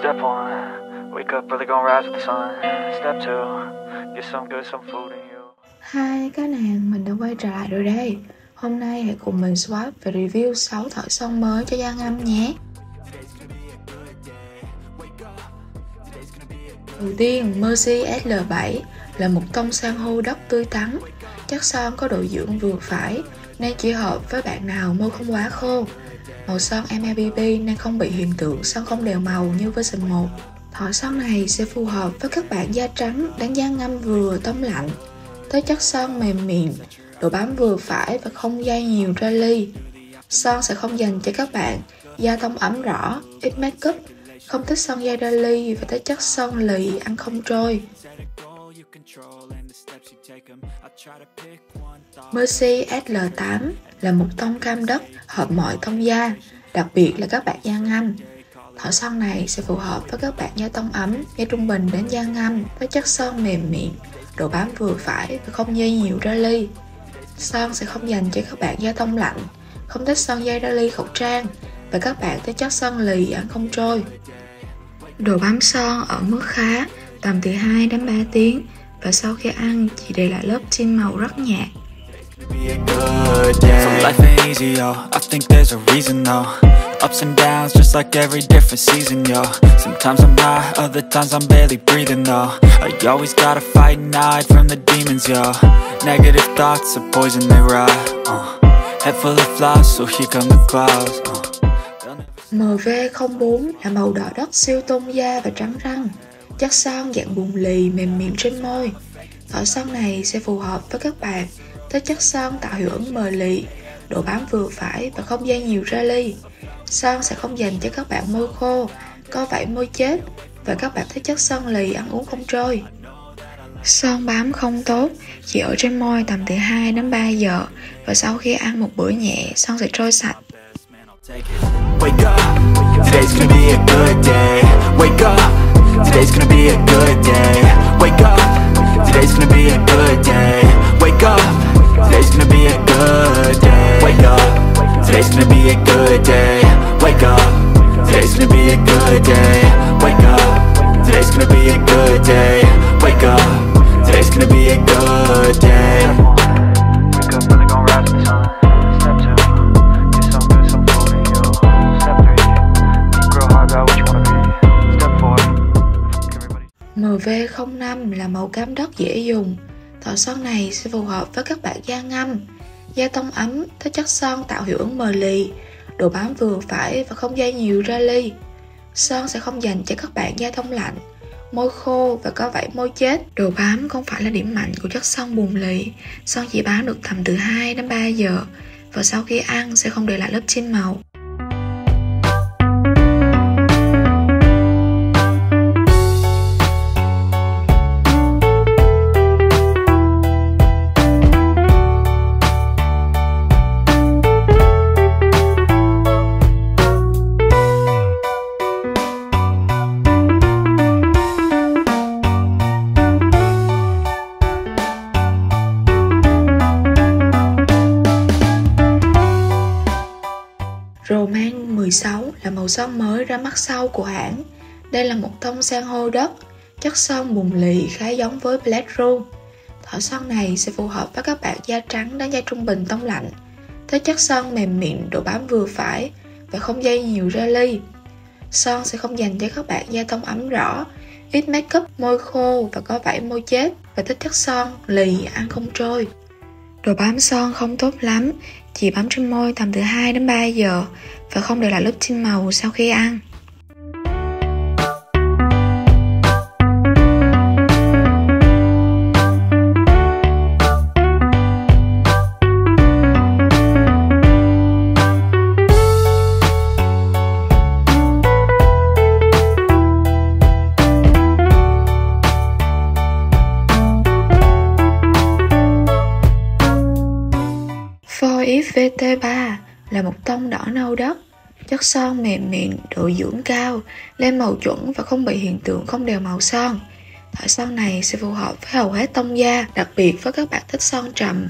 Step one, wake up early, gonna rise with the sun. Step two, get some good, some food in you. Hai các nàng, mình đã quay trở lại rồi đây. Hôm nay hãy cùng mình swap và review 6 thợ son mới cho Giang Âm nhé. Đầu tiên, Mercy SL7 là một tông san hô đất tươi tắn. Chất son có độ dưỡng vừa phải nên chỉ hợp với bạn nào môi không quá khô. Màu son MLBB nên không bị hiện tượng son không đều màu như version 1. Thỏi son này sẽ phù hợp với các bạn da trắng đánh da ngâm vừa tông lạnh. Tới chất son mềm mịn, độ bám vừa phải và không dai nhiều ra ly. Son sẽ không dành cho các bạn da tông ẩm rõ, ít make up, không thích son da ly và tới chất son lì ăn không trôi. Mercy SL8 là một tông cam đất hợp mọi tông da, đặc biệt là các bạn da ngâm. Thỏi son này sẽ phù hợp với các bạn da tông ấm, da trung bình đến da ngâm với chất son mềm mịn, độ bám vừa phải và không dây nhiều ra ly. Son sẽ không dành cho các bạn da tông lạnh, không thích son dây ra ly khẩu trang và các bạn thích chất son lì ăn không trôi. Độ bám son ở mức khá, tầm từ 2 đến 3 tiếng và sau khi ăn chỉ để lại lớp tin màu rất nhạt. Ups and downs, just like every different season, yo. Sometimes I'm high, other times I'm barely breathing, though. I always gotta fight and hide from the demons, yo. Negative thoughts are poison, they rot. Uh. Head full of flies, so here come the clouds. Uh. MV04 là màu đỏ đất siêu tôn da và trắng răng. Chất son dạng bùn lì mềm mịn trên môi. Thỏi son này sẽ phù hợp với các bạn thích chất son tạo hiệu ứng mờ lì, độ bám vừa phải và không dây nhiều ra ly. Son sẽ không dành cho các bạn môi khô, có vảy môi chết và các bạn thích chất son lì ăn uống không trôi. Son bám không tốt, chỉ ở trên môi tầm từ 2 đến 3 giờ và sau khi ăn một bữa nhẹ, son sẽ trôi sạch. Wake up, today's gonna be a good day. Be a good day. Wake up, today's gonna be a good day. Wake up, today's gonna be a good day. Wake up, today's gonna be a good day. Wake up early, gonna rise with the sun. Step two, get some good, some food in you. Step three, think real hard about what you wanna be. Step four, everybody. MV05 là màu cam đất dễ dùng. Thỏi son này sẽ phù hợp với các bạn da ngâm, da tông ấm, thứ chất son tạo hiệu ứng mờ lì, độ bám vừa phải và không dây nhiều ra ly. Son sẽ không dành cho các bạn da tông lạnh, môi khô và có vảy môi chết. Độ bám không phải là điểm mạnh của chất son bùn lì. Son chỉ bám được tầm từ 2 đến 3 giờ và sau khi ăn sẽ không để lại lớp trên màu. Son mới ra mắt sau của hãng. Đây là một tông san hô đất, chất son bùn lì khá giống với Black Room. Thỏi son này sẽ phù hợp với các bạn da trắng đến da trung bình tông lạnh. thế chất son mềm mịn, độ bám vừa phải và không dây nhiều ra ly. Son sẽ không dành cho các bạn da tông ấm rõ, ít make up, môi khô và có vảy môi chết và thích chất son, lì, ăn không trôi. Đồ bám son không tốt lắm, chỉ bám trên môi tầm từ 2 đến 3 giờ và không để lại lớp tin màu sau khi ăn. VT3 là một tông đỏ nâu đất, chất son mềm mịn, độ dưỡng cao, lên màu chuẩn và không bị hiện tượng không đều màu son. Thỏi son này sẽ phù hợp với hầu hết tông da, đặc biệt với các bạn thích son trầm,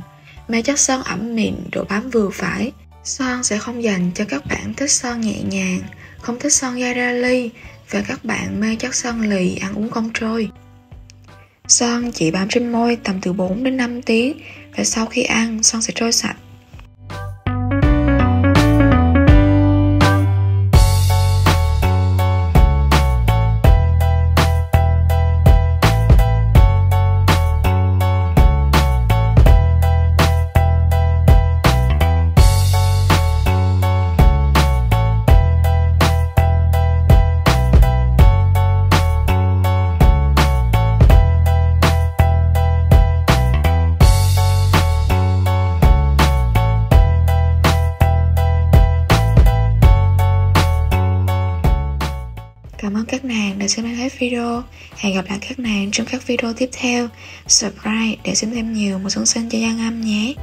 mê chất son ẩm mịn, độ bám vừa phải. Son sẽ không dành cho các bạn thích son nhẹ nhàng, không thích son da ra ly và các bạn mê chất son lì ăn uống không trôi. Son chỉ bám trên môi tầm từ 4 đến 5 tiếng và sau khi ăn son sẽ trôi sạch. Các nàng đã xem đến hết video. Hẹn gặp lại các nàng trong các video tiếp theo. Subscribe để xem thêm nhiều một xuân xanh cho Giang Âm nhé.